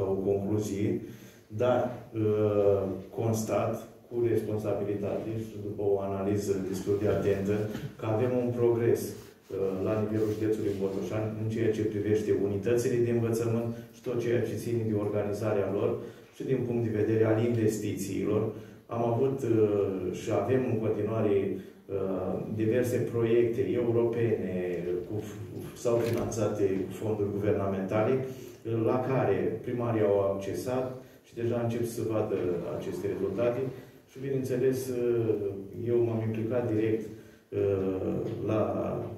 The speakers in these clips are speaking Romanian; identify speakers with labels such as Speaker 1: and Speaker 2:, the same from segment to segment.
Speaker 1: ca o concluzie, dar constat cu responsabilitate și după o analiză destul de atentă că avem un progres la nivelul județului Botoșani în ceea ce privește unitățile de învățământ și tot ceea ce ține de organizarea lor și din punct de vedere al investițiilor. Am avut și avem în continuare diverse proiecte europene cu, sau finanțate cu fonduri guvernamentale la care primarii au accesat și deja încep să vadă aceste rezultate. Și, bineînțeles, eu m-am implicat direct uh, la uh,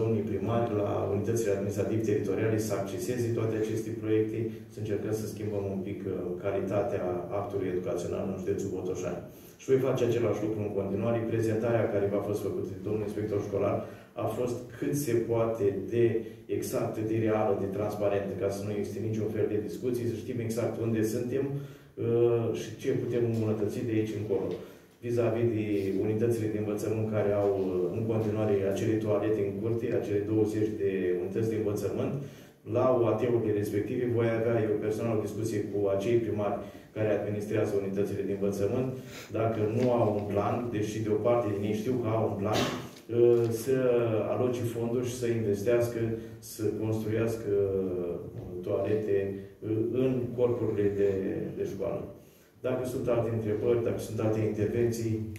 Speaker 1: domnii primari, la unitățile administrative teritoriale să acceseze toate aceste proiecte, să încercăm să schimbăm un pic uh, calitatea actului educațional în județul Botoșani. Și voi face același lucru în continuare. Prezentarea care v-a fost făcută de domnul inspector școlar a fost cât se poate de exactă, de reală, de transparentă, ca să nu existe niciun fel de discuții, să știm exact unde suntem, Uh, și ce putem îmbunătăți de aici încolo. Vis-a-vis -vis de unitățile de învățământ care au uh, în continuare acele toalete în curte, acele 20 de unități de învățământ, la UAT-urile respective voi avea eu personal o discuție cu acei primari care administrează unitățile de învățământ, dacă nu au un plan, deși de o parte din ei știu că au un plan, uh, să aloce fonduri și să investească, să construiască toalete în corpurile de, de școală. Dacă sunt alte întrebări, dacă sunt alte intervenții,